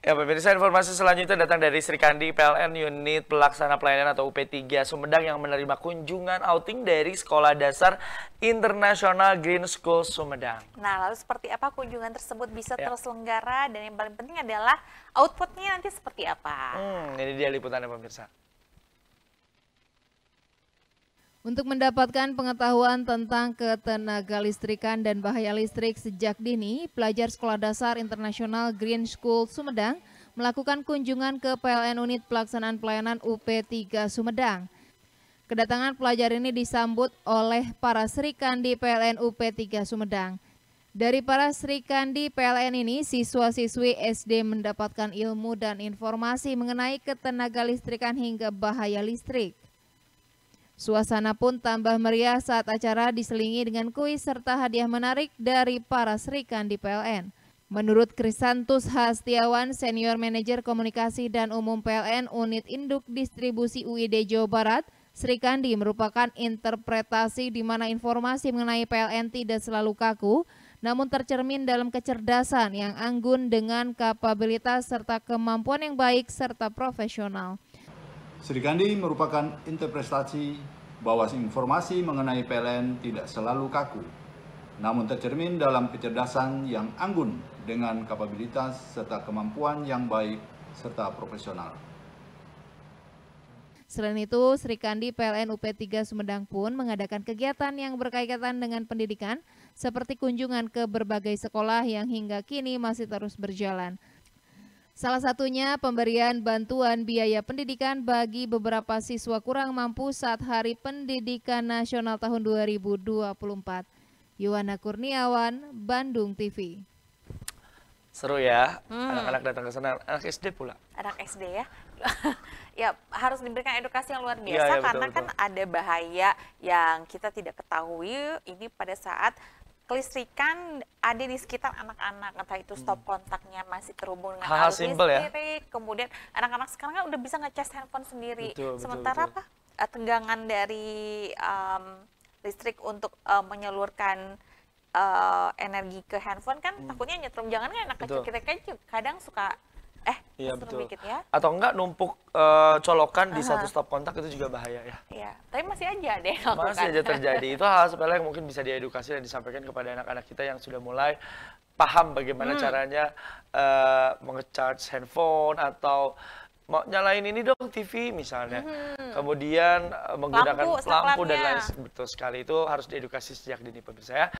Ya pemirsa informasi selanjutnya datang dari Sri Kandi PLN Unit Pelaksana Pelayanan atau UP3 Sumedang yang menerima kunjungan outing dari Sekolah Dasar Internasional Green School Sumedang. Nah lalu seperti apa kunjungan tersebut bisa ya. terselenggara dan yang paling penting adalah outputnya nanti seperti apa. Hmm, ini dia liputannya pemirsa. Untuk mendapatkan pengetahuan tentang ketenaga listrikan dan bahaya listrik sejak dini, pelajar Sekolah Dasar Internasional Green School Sumedang melakukan kunjungan ke PLN Unit Pelaksanaan Pelayanan UP3 Sumedang. Kedatangan pelajar ini disambut oleh para Kandi PLN UP3 Sumedang. Dari para Kandi PLN ini, siswa-siswi SD mendapatkan ilmu dan informasi mengenai ketenaga listrikan hingga bahaya listrik. Suasana pun tambah meriah saat acara diselingi dengan kuis serta hadiah menarik dari para serikan di PLN. Menurut Krisantus Hastiawan, Senior Manager Komunikasi dan Umum PLN Unit Induk Distribusi UID Jawa Barat, Sri Kandi merupakan interpretasi di mana informasi mengenai PLN tidak selalu kaku, namun tercermin dalam kecerdasan yang anggun dengan kapabilitas serta kemampuan yang baik serta profesional. Sri Kandi merupakan interpretasi bahwa informasi mengenai PLN tidak selalu kaku, namun tercermin dalam kecerdasan yang anggun dengan kapabilitas serta kemampuan yang baik serta profesional. Selain itu, Sri Kandi PLN UP3 Sumedang pun mengadakan kegiatan yang berkaitan dengan pendidikan, seperti kunjungan ke berbagai sekolah yang hingga kini masih terus berjalan. Salah satunya pemberian bantuan biaya pendidikan bagi beberapa siswa kurang mampu saat Hari Pendidikan Nasional tahun 2024. Yuwana Kurniawan, Bandung TV. Seru ya, hmm. anak-anak hmm. datang ke sana, anak SD pula. Anak SD ya. ya harus diberikan edukasi yang luar iya, biasa ya, ya, karena betul, kan ada bahaya yang kita tidak ketahui ini pada saat kelistrikan ada di sekitar anak-anak entah itu stop hmm. kontaknya masih terhubung dengan Hal arus listrik ya? kemudian anak-anak sekarang kan udah bisa ngecas handphone sendiri betul, sementara betul, betul. apa eh, tenggangan dari um, listrik untuk uh, menyalurkan uh, energi ke handphone kan hmm. takutnya nyetrum jangan kan anak kecil kita kecil kadang suka Eh, iya betul. Dikit ya. Atau enggak numpuk uh, colokan uh -huh. di satu stop kontak itu juga bahaya ya. Iya, tapi masih aja deh. Masih aja terjadi. itu hal sepele yang mungkin bisa diedukasi dan disampaikan kepada anak-anak kita yang sudah mulai paham bagaimana hmm. caranya uh, mengecharge handphone atau mau nyalain ini dong TV misalnya. Hmm. Kemudian uh, menggunakan lampu, lampu dan lain betul sekali itu harus diedukasi sejak dini pemirsa ya.